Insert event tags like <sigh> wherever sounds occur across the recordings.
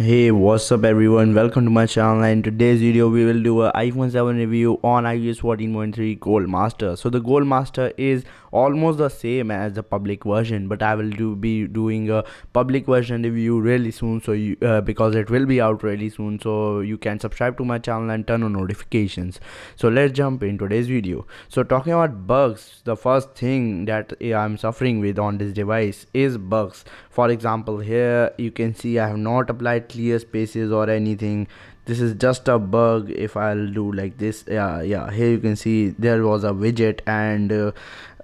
Hey what's up everyone welcome to my channel in today's video we will do a iPhone 7 review on iOS 14.3 Gold Master. So the Gold Master is almost the same as the public version but I will do be doing a public version review really soon so you uh, because it will be out really soon so you can subscribe to my channel and turn on notifications. So let's jump in today's video. So talking about bugs the first thing that I'm suffering with on this device is bugs. For example here you can see I have not applied clear spaces or anything. This is just a bug if i'll do like this. Yeah yeah here you can see there was a widget and uh,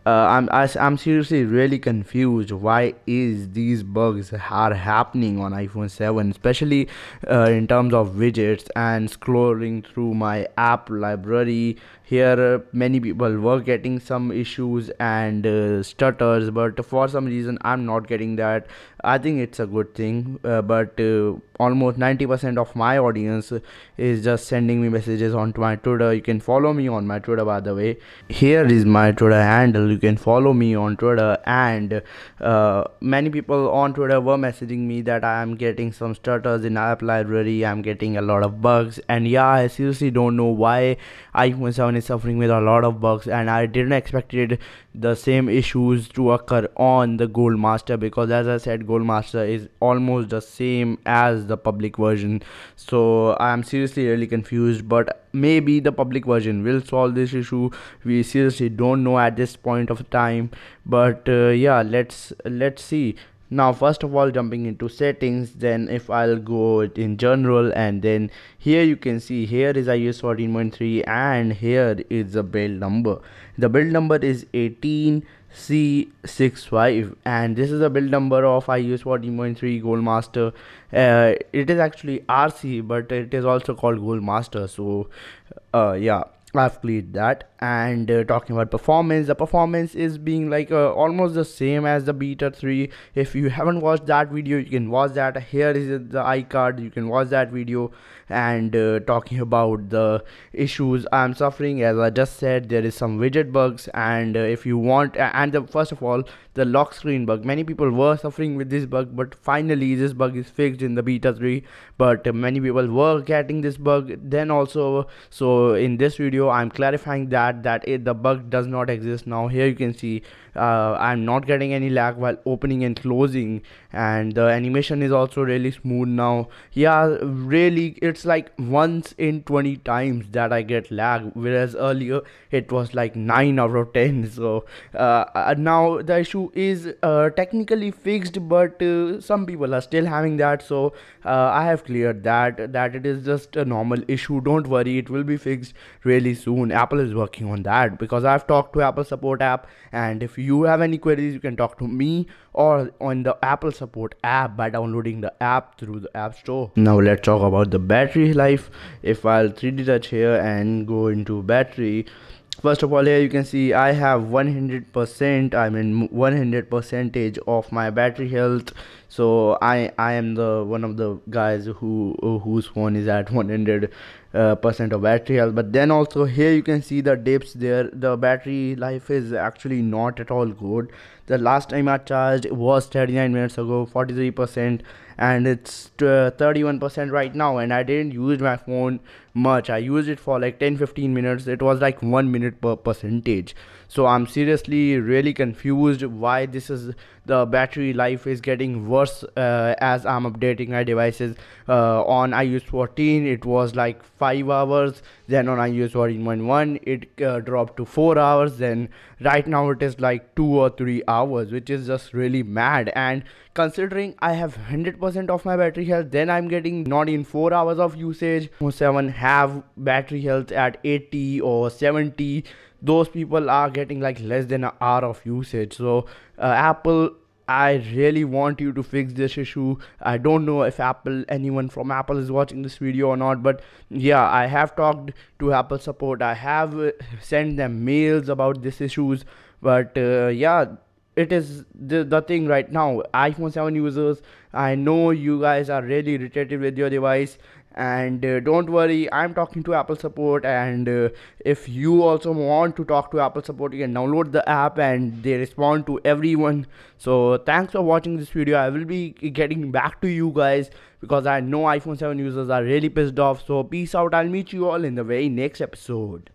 uh, I'm I'm seriously really confused. Why is these bugs are happening on iPhone 7, especially uh, in terms of widgets and scrolling through my app library. Here, many people were getting some issues and uh, stutters, but for some reason, I'm not getting that. I think it's a good thing, uh, but uh, almost 90% of my audience is just sending me messages onto my Twitter. You can follow me on my Twitter, by the way. Here is my Twitter handle you can follow me on twitter. And uh, many people on twitter were messaging me that i am getting some stutters in app library. I'm getting a lot of bugs. And yeah i seriously don't know why iphone 7 is suffering with a lot of bugs. And i didn't expect it the same issues to occur on the gold master because as i said gold master is almost the same as the public version. So i am seriously really confused but maybe the public version will solve this issue. We seriously don't know at this point of time. But uh, yeah let's let's see. Now first of all jumping into settings then if i'll go in general and then here you can see here is ios 14.3 and here is the build number. The build number is 18 C65 and this is the build number of iOS 14.3 Gold Master. Uh, it is actually RC but it is also called Gold Master. So uh, yeah, I've played that and uh, talking about performance the performance is being like uh, almost the same as the beta 3 if you haven't watched that video you can watch that. Here is the iCard you can watch that video and uh, talking about the issues I'm suffering. As I just said there is some widget bugs and uh, if you want and the, first of all the lock screen bug. Many people were suffering with this bug but finally this bug is fixed in the beta 3 but many people were getting this bug. Then also so in this video I'm clarifying that that it, the bug does not exist. Now here you can see uh, I'm not getting any lag while opening and closing and the animation is also really smooth now. Yeah really it's like once in 20 times that I get lag whereas earlier it was like 9 out of 10 <laughs> so uh, uh, now the issue is uh, technically fixed but uh, some people are still having that. So uh, I have cleared that that it is just a normal issue. Don't worry it will be fixed. Really soon. Apple is working on that because I've talked to Apple support app and if you have any queries you can talk to me or on the Apple support app by downloading the app through the app store. Now let's talk about the battery life. If I'll 3d touch here and go into battery first of all here you can see i have 100 percent i mean 100 percentage of my battery health so i i am the one of the guys who whose phone is at 100 uh, percent of battery health. But then also here you can see the dips there. The battery life is actually not at all good. The last time i charged was 39 minutes ago 43 percent and it's 31% right now. And I didn't use my phone much. I used it for like 10-15 minutes. It was like 1 minute per percentage. So I'm seriously really confused why this is the battery life is getting worse uh, as I'm updating my devices uh, on iOS 14 it was like 5 hours then on iOS 14.1 it uh, dropped to 4 hours then right now it is like 2 or 3 hours which is just really mad. And considering I have 100% of my battery health then I'm getting not in 4 hours of usage. 7 have battery health at 80 or 70 those people are getting like less than an hour of usage. So uh, apple I really want you to fix this issue. I don't know if Apple, anyone from Apple is watching this video or not, but yeah, I have talked to Apple support. I have uh, sent them mails about these issues, but uh, yeah, it is the, the thing right now iphone 7 users i know you guys are really irritated with your device and uh, don't worry i'm talking to apple support. And uh, if you also want to talk to apple support you can download the app and they respond to everyone. So thanks for watching this video. I will be getting back to you guys because i know iphone 7 users are really pissed off. So peace out. I'll meet you all in the very next episode